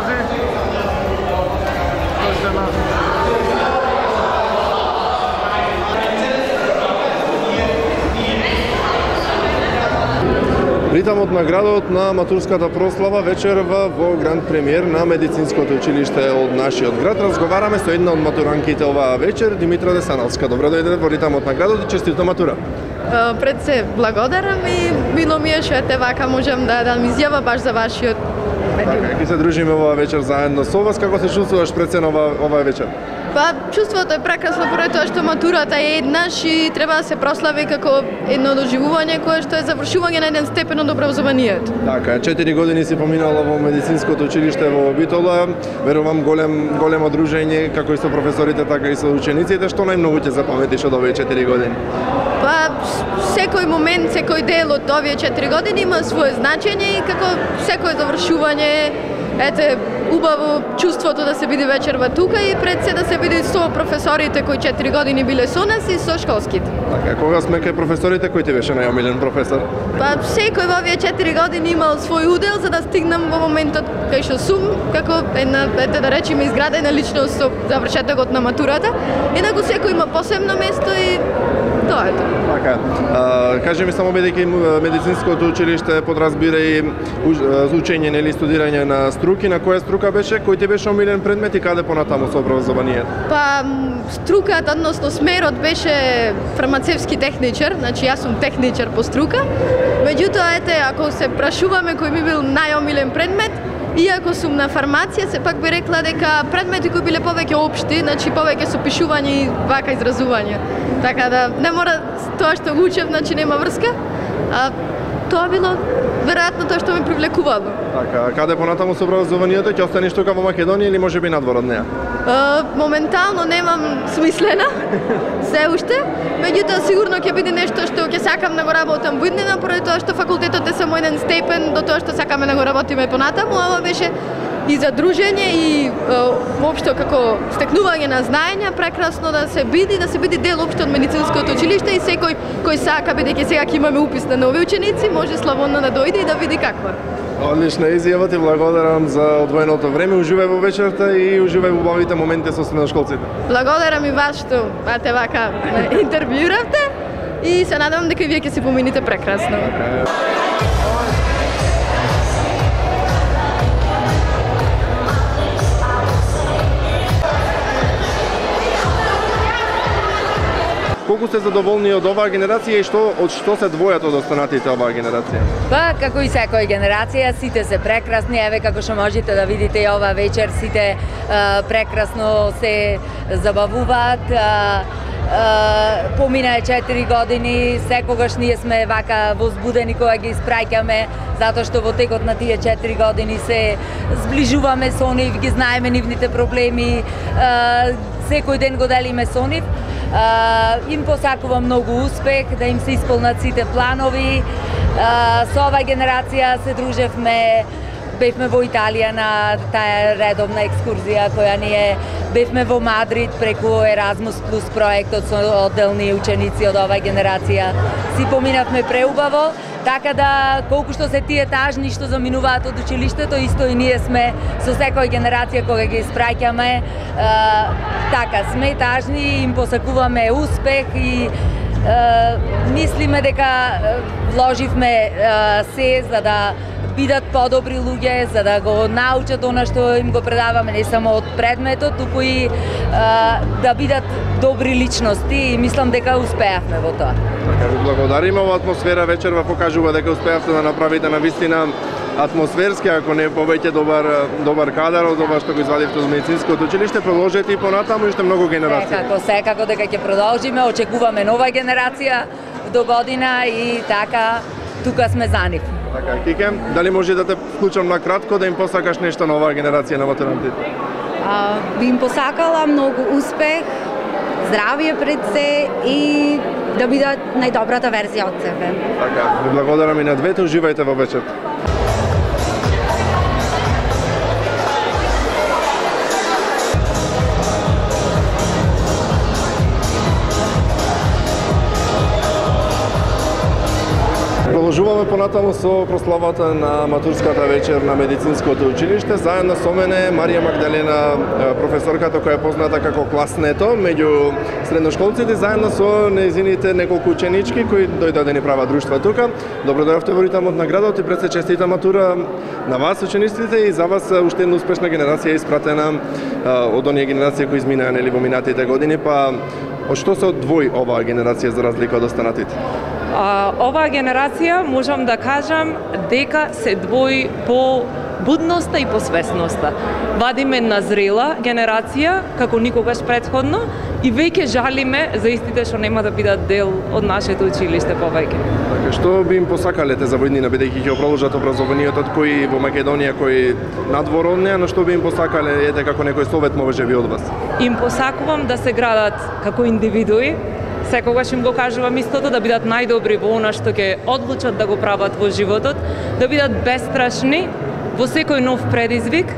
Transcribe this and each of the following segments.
пази. На Ритамот на градот на матурската прослава вечерва во гранд премиер на медицинското училиште од нашиот град. Разговараме со една од матуранките оваа вечер, Димитра Десаналска. Добро дојде во Ритамот на градот и честита матура. Пред се благодарам и мило ми е што ете вака можам да дам изјава баш за вашиот Така, ќе се дружиме оваа вечер заедно со вас. Како се чувствуваш пред се на оваа, вечер? Па чувството е прекрасно поради тоа што матурата е еднаш и треба да се прослави како едно доживување кое што е завршување на еден степен од образованието. Така, 4 години си поминала во медицинското училиште во Битола. Верувам голем големо дружење како и со професорите, така и со учениците. Што најмногу ќе запаметиш од овие 4 години? Па секој момент, секој дел од овие 4 години има свое значење и како секое завршување ете убаво чувството да се биде вечерва тука и пред се да се биде со професорите кои 4 години биле со нас и со школските. Така, кога сме кај професорите, кој ти беше најомилен професор? Па секој во овие 4 години имал свој удел за да стигнам во моментот кај што сум, како една, ете да речеме, изградена личност со завршетокот на матурата. Инаку секој има посебно место и тоа е тоа. Така, а, кажи ми само бидејќи медицинското училиште подразбира и учење нели студирање на струки, на која струка беше, кој ти беше омилен предмет и каде понатаму со образованието? Па струката, односно смерот беше фармацевски техничар, значи јас сум техничар по струка. Меѓутоа, ете, ако се прашуваме кој ми бил најомилен предмет, Иако сум на фармација, сепак би рекла дека предмети кои биле повеќе општи, значи повеќе со пишување и вака изразување. Така да не мора тоа што го учев, значи нема врска. А тоа било веројатно тоа што ме привлекувало. Така, каде понатаму со образованието ќе останеш тука во Македонија или можеби надвор од неа? Uh, моментално немам смислена се уште, меѓутоа сигурно ќе биде нешто што ќе сакам да го работам во иднина поради тоа што факултетот е само еден степен до тоа што сакаме да го работиме понатаму, ова беше и за дружење и воопшто како стекнување на знаења прекрасно да се биде да се биде дел општо од медицинското училиште и секој кој сака бидејќи сега ќе имаме упис на нови ученици може славонно да дојде и да види какво е. Одлична изјава ти благодарам за одвоеното време. Уживај во вечерта и уживај во убавите моменти со средношколците. Благодарам и вас што бате вака интервјуравте и се надевам дека вие ќе се помините прекрасно. Колку сте задоволни од оваа генерација и што од што се двојат од останатите оваа генерација? Па, како и секоја генерација, сите се прекрасни, еве како што можете да видите и ова вечер, сите е, прекрасно се забавуваат. е, е, помина е 4 години, секогаш ние сме вака возбудени кога ги испраќаме, затоа што во текот на тие 4 години се зближуваме со нив, ги знаеме нивните проблеми, секој ден го делиме со нив. Им посакувам многу успех, да им се исполнат сите планови. Со оваа генерација се дружевме, бевме во Италија на таа редовна екскурзија која ние бевме во Мадрид преку Erasmus Plus проектот со одделни ученици од оваа генерација. Си поминавме преубаво, така да колку што се тие тажни што заминуваат од училиштето, исто и ние сме со секоја генерација кога ги испраќаме. така, сме тажни, им посакуваме успех и мислиме дека вложивме се за да бидат подобри луѓе, за да го научат она што им го предаваме не само од предметот, туку и е, да бидат добри личности и мислам дека успеавме во тоа. Така ви благодариме, ова атмосфера вечерва покажува дека успеавте да направите на вистина атмосферски, ако не повеќе добар добар кадар од ова што го извадивте од медицинското училиште, продолжете и понатаму уште многу генерации. Секако, секако дека ќе продолжиме, очекуваме нова генерација до година и така тука сме за нив. Така, Кике, дали може да те вклучам на кратко да им посакаш нешто на оваа генерација на матурантите? А, би им посакала многу успех, здравје пред се и да бидат најдобрата верзија од себе. Така, ви благодарам и на двете, уживајте во вечерта. Продолжуваме понатаму со прославата на матурската вечер на медицинското училиште. Заедно со мене Марија Магдалена, професорката која е позната како класнето меѓу средношколците, заедно со неизините неколку ученички кои дојдат да ни прават друштва тука. Добро дојавте во ритамот на градот и пред се честита матура на вас учениците и за вас уште една успешна генерација испратена од оние генерации кои изминаа нели во минатите години, па од што се одвои оваа генерација за разлика од останатите? Оваа генерација можам да кажам дека се двои по будноста и по свесноста. Вадиме една зрела генерација, како никогаш предходно, и веќе жалиме за истите што нема да бидат дел од нашето училиште повеќе. Така, што би им посакале те завојнина, бидејќи ќе продолжат образованието кој во Македонија, кој надвор од неа, но што би им посакале, ете како некој совет може би од вас? Им посакувам да се градат како индивидуи, секогаш им го кажувам истото да бидат најдобри во она што ќе одлучат да го прават во животот, да бидат бестрашни во секој нов предизвик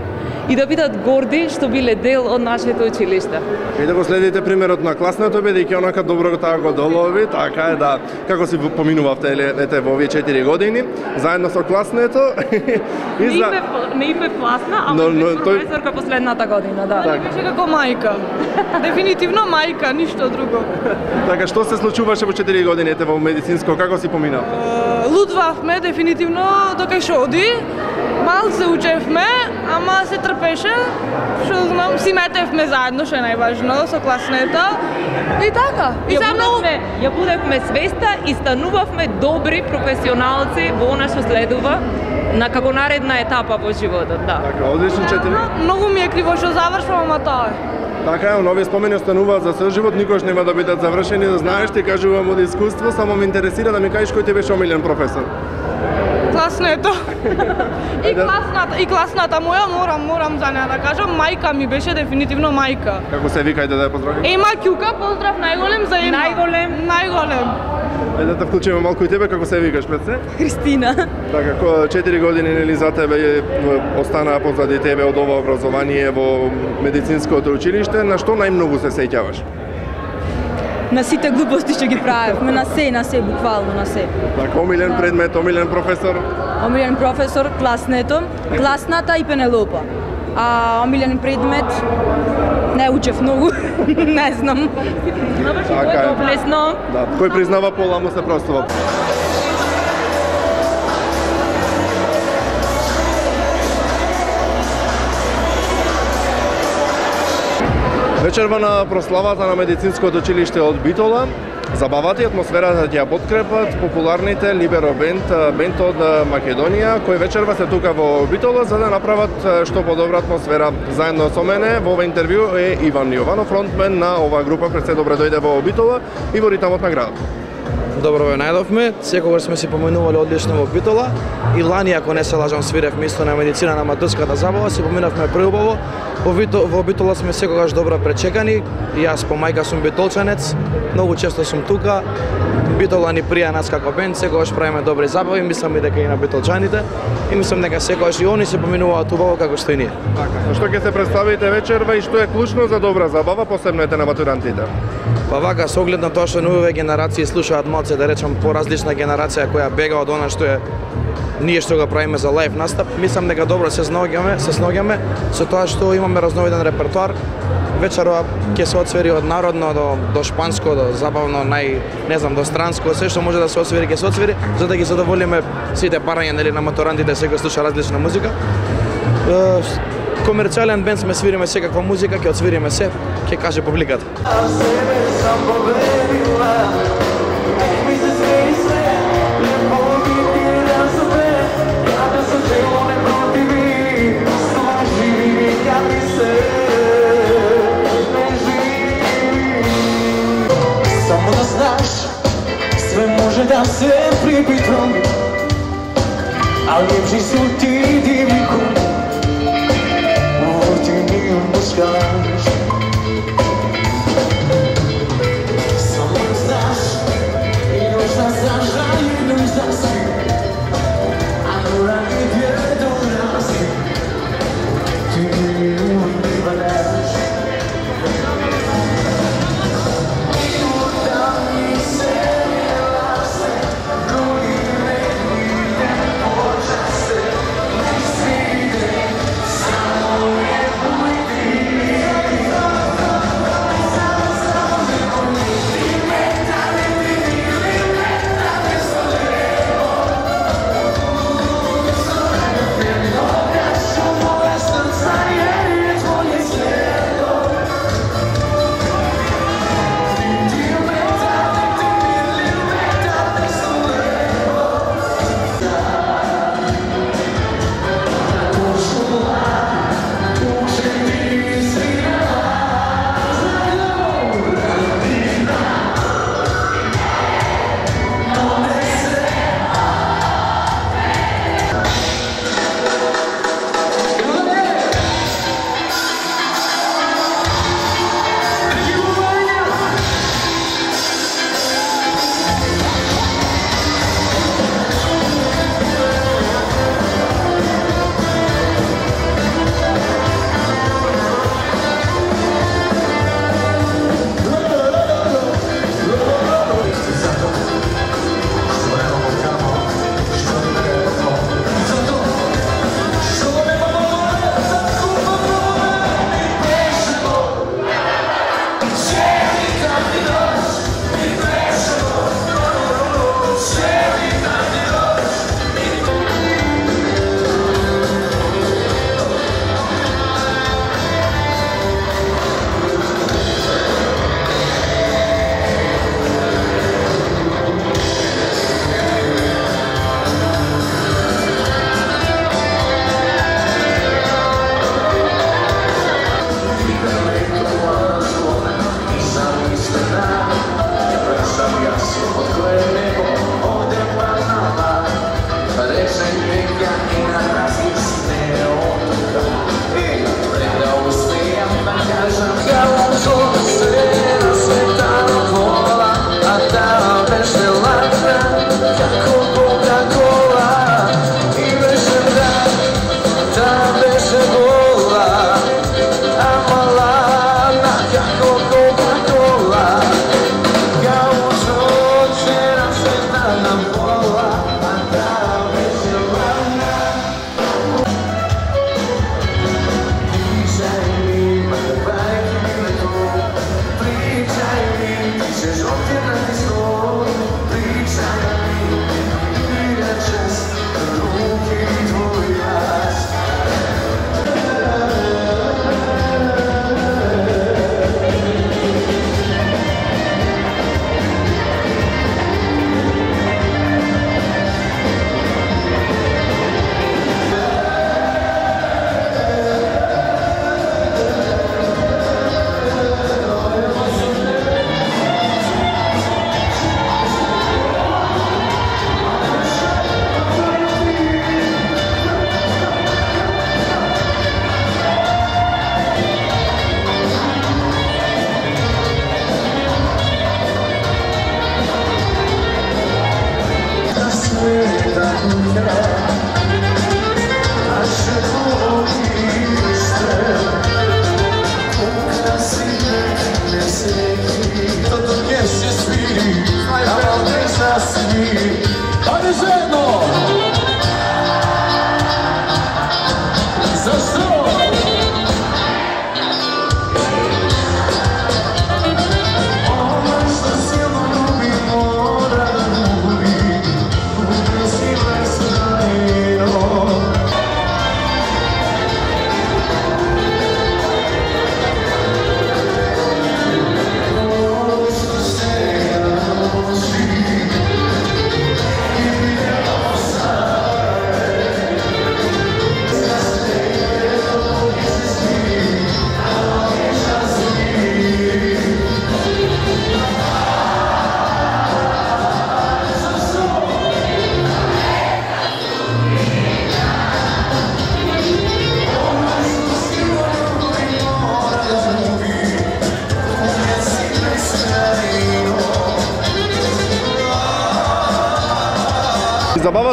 и да бидат горди што биле дел од нашето училиште. И да го следите примерот на класното, бидејќи онака добро таа го долови, така е да како си поминувавте ете во овие 4 години, заедно со класното и за не не име класна, ама но, но, професорка тој... последната година, да. Так. Беше како мајка. Дефинитивно мајка, ништо друго. така што се случуваше во 4 години ете во медицинско, како си поминав? Лудвавме дефинитивно дока што оди. Мал се учевме, ама се трпеше, што знам, си метевме заедно, што е најважно, со класнето. И така. И ја будевме, ја будевме свеста и станувавме добри професионалци во она што следува на како наредна етапа во животот, да. Така, одлично четири. Многу ми е криво што завршувам, ама тоа е. Така е, нови спомени остануваат за сел живот, никош нема да бидат завршени, да знаеш, ти кажувам од искуство, само ме интересира да ми кажеш кој ти беше омилен професор класнето. и класната, и класната моја морам, морам за неа да кажам, мајка ми беше дефинитивно мајка. Како се вика да ја поздравим? Ема Ќука, поздрав најголем за Ема. Најголем. Најголем. Да те вклучиме малку и тебе, како се викаш пред се? Христина. Така, ко 4 години нели за тебе останаа позади тебе од ова образование во медицинското училиште, на што најмногу се сеќаваш? на сите глупости што ги правевме, на се, на се, буквално на се. Така, омилен предмет, омилен професор? Омилен професор, класнето, класната и Пенелопа. А омилен предмет, не учев многу, не знам. Така е. Да, кој признава пола му се простува. Вечерва на прославата на медицинското училиште од Битола, забавата и атмосферата ќе ја подкрепат популарните Либеро Бенд, бенд од Македонија, кои вечерва се тука во Битола за да направат што подобра атмосфера. Заедно со мене во ова интервју е Иван Јованов, фронтмен на оваа група, пред се добре дојде во Битола и во ритамот на градот. Добро ве најдовме, секогаш сме си поминувале одлично во Битола. И лани, ако не се лажам, свирев место на медицина на матурската забава, си поминавме преубаво. Во, во Битола сме секогаш добро пречекани, јас по мајка сум битолчанец, многу често сум тука, Битола ни прија нас како бенд, секогаш правиме добри забави, мислам и дека и на битолчаните, и мислам дека секогаш и они се поминуваат убаво како што и ние. Така, што ќе се представите вечерва и што е клучно за добра забава, посебно ете на матурантите? Па вака, со оглед на тоа што нови генерации слушаат малце, да речам, поразлична генерација која бега од она што е ние што го правиме за лайв настап, мислам дека добро се снаоѓаме, се снаоѓаме со тоа што имаме разновиден репертоар. Вечерва ќе се отсвери од народно до, до шпанско, до забавно, нај, не знам, до странско, се што може да се отсвери, ќе се отсвери, за да ги задоволиме сите барања нели на моторантите, секој слуша различна музика комерцијален бенд сме свириме секаква музика, ќе отсвириме се, ќе каже публиката. Само да знаш, све може да се припитам, ali je prisil ti divji in the skies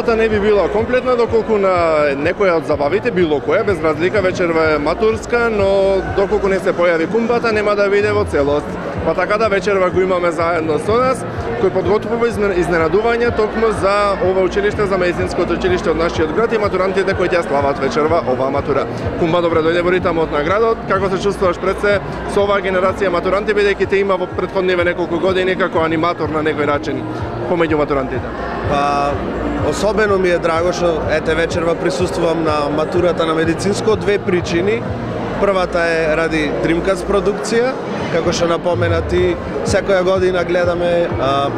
Забавата не би била комплетна доколку на некоја од забавите, било која, без разлика вечерва е матурска, но доколку не се појави кумбата, нема да биде во целост. Па така да вечерва го имаме заедно со нас, кој подготвува изненадување токму за ова училиште, за медицинското училиште од нашиот град и матурантите кои ќе слават вечерва оваа матура. Кумба, добре дојде во ритамот на градот. Како се чувствуваш пред се со оваа генерација матуранти, бидејќи те има во претходниве неколку години како аниматор на некој начин помеѓу матурантите? Па, особено ми е драго што ете вечерва присуствувам на матурата на медицинско од две причини. Првата е ради Dreamcast продукција, како што напомена ти, секоја година гледаме а,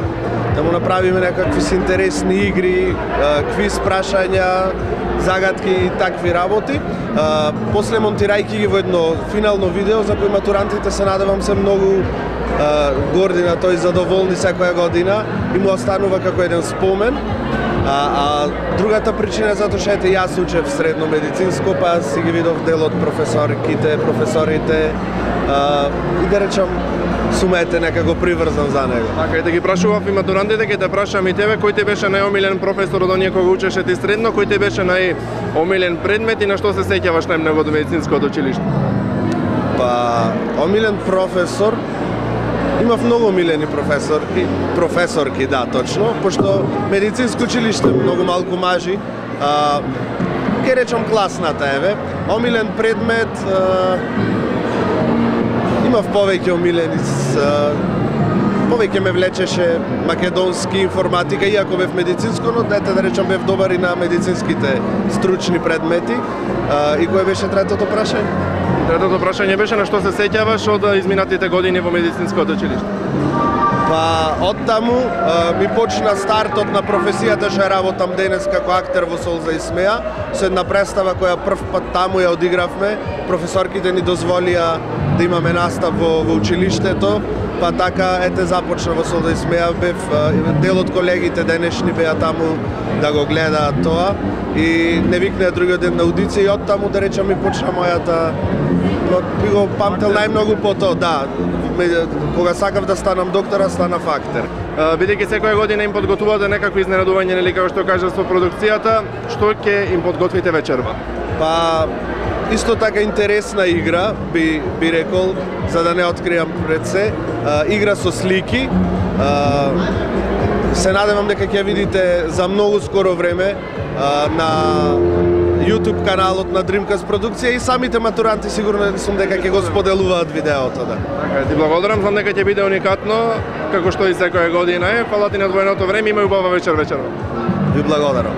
да му направиме некакви си интересни игри, а, квиз прашања, загадки и такви работи. А, после монтирајки ги во едно финално видео за кој матурантите се надевам се многу а, горди на тој задоволни секоја година и му останува како еден спомен. А, а другата причина е затоа што ете јас учев средно медицинско, па си ги видов дел од професорките, професорите, а, и да речам сумете некако приврзан за него. Така и да ги прашував и матурантите, ќе те прашам и тебе, кој ти беше најомилен професор од оние кога учеше ти средно, кој ти беше најомилен предмет и на што се сеќаваш најмногу од медицинското училиште? Па, омилен професор, имав многу милени професорки, професорки, да, точно, пошто медицинско училиште многу малку мажи, а, ке речам класната еве, омилен предмет, а, имав повеќе омилени с, а, повеќе ме влечеше македонски информатика, иако бев медицинско, но дете да речам бев добар и на медицинските стручни предмети. А, и кое беше третото прашање? Третото прашање беше на што се сеќаваш од изминатите години во медицинското училиште? Па од таму ми почна стартот на професијата што работам денес како актер во Солза и Смеа, со една представа која прв пат таму ја одигравме. Професорките ни дозволија да имаме настав во, во училиштето, па така ете започна во Солза и Смеа, бев дел од колегите денешни беа таму да го гледаат тоа и не викнеа другиот ден на аудиција и од таму да речам ми почна мојата би го памтел најмногу по тоа, да. Кога сакав да станам доктора, станав актер. А, Бидејќи секоја година им подготвувате некакви изненадувања, нели како што кажа со продукцијата, што ќе им подготвите вечерва? Па исто така интересна игра, би, би рекол, за да не откријам пред се. А, игра со слики. А, се надевам дека ќе видите за многу скоро време а, на YouTube каналот на Dreamcast продукција и самите матуранти сигурно сум дека ќе го споделуваат видеото, да. Така, ти благодарам, знам дека ќе биде уникатно, како што и секоја година е. Фала ти на двојното време, има убава вечер вечерва. Ви благодарам.